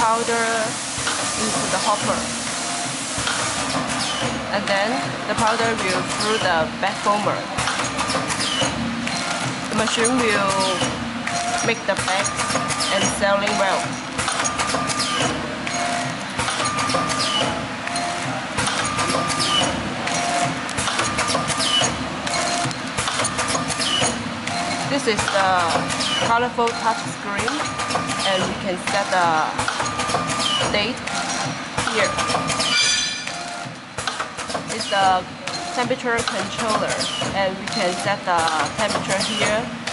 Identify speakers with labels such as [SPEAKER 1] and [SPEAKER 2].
[SPEAKER 1] powder into the hopper. And then the powder will through the bag former. The machine will make the bags and selling well. This is the colorful touch screen and we can set the date here. It's the temperature controller and we can set the temperature here